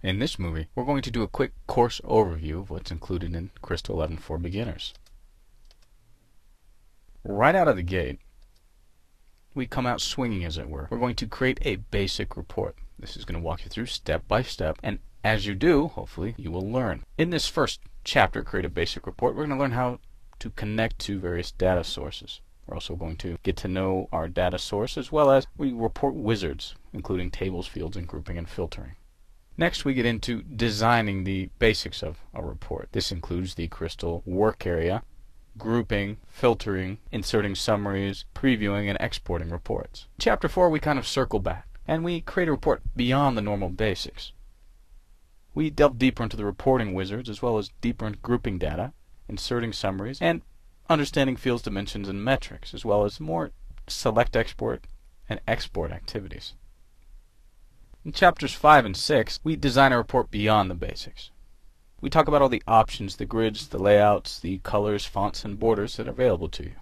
In this movie, we're going to do a quick course overview of what's included in Crystal 11 for beginners. Right out of the gate, we come out swinging as it were. We're going to create a basic report. This is going to walk you through step by step, and as you do, hopefully, you will learn. In this first chapter, Create a Basic Report, we're going to learn how to connect to various data sources. We're also going to get to know our data source as well as we report wizards, including tables, fields, and grouping and filtering. Next, we get into designing the basics of a report. This includes the Crystal work area, grouping, filtering, inserting summaries, previewing, and exporting reports. Chapter 4, we kind of circle back, and we create a report beyond the normal basics. We delve deeper into the reporting wizards, as well as deeper into grouping data, inserting summaries, and understanding fields, dimensions, and metrics, as well as more select export and export activities. In chapters 5 and 6, we design a report beyond the basics. We talk about all the options, the grids, the layouts, the colors, fonts, and borders that are available to you.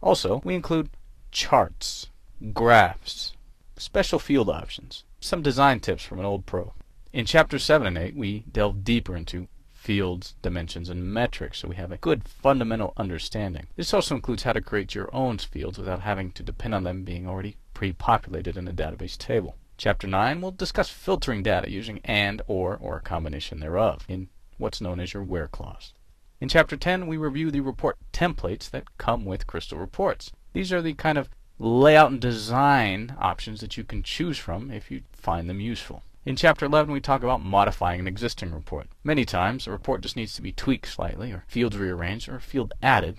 Also, we include charts, graphs, special field options, some design tips from an old pro. In chapters 7 and 8, we delve deeper into fields, dimensions, and metrics so we have a good fundamental understanding. This also includes how to create your own fields without having to depend on them being already pre-populated in a database table. Chapter 9 will discuss filtering data using AND, OR, or a combination thereof in what's known as your WHERE clause. In Chapter 10, we review the report templates that come with Crystal Reports. These are the kind of layout and design options that you can choose from if you find them useful. In Chapter 11, we talk about modifying an existing report. Many times, a report just needs to be tweaked slightly, or fields rearranged, or a field added.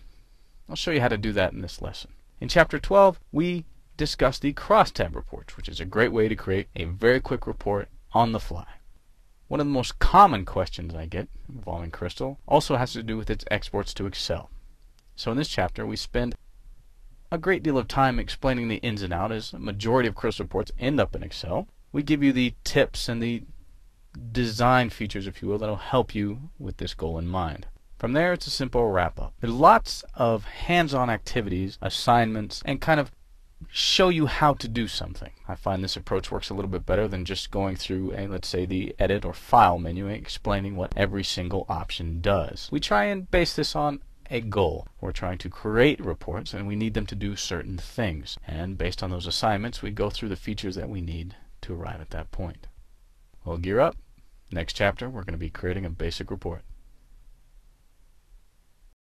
I'll show you how to do that in this lesson. In Chapter 12, we discuss the crosstab reports, which is a great way to create a very quick report on the fly. One of the most common questions I get involving Crystal also has to do with its exports to Excel. So in this chapter, we spend a great deal of time explaining the ins and outs as a majority of Crystal reports end up in Excel. We give you the tips and the design features, if you will, that'll help you with this goal in mind. From there, it's a simple wrap up. There's lots of hands on activities, assignments, and kind of show you how to do something. I find this approach works a little bit better than just going through a, let's say, the edit or file menu and explaining what every single option does. We try and base this on a goal. We're trying to create reports and we need them to do certain things. And based on those assignments, we go through the features that we need to arrive at that point. Well, gear up. Next chapter, we're going to be creating a basic report.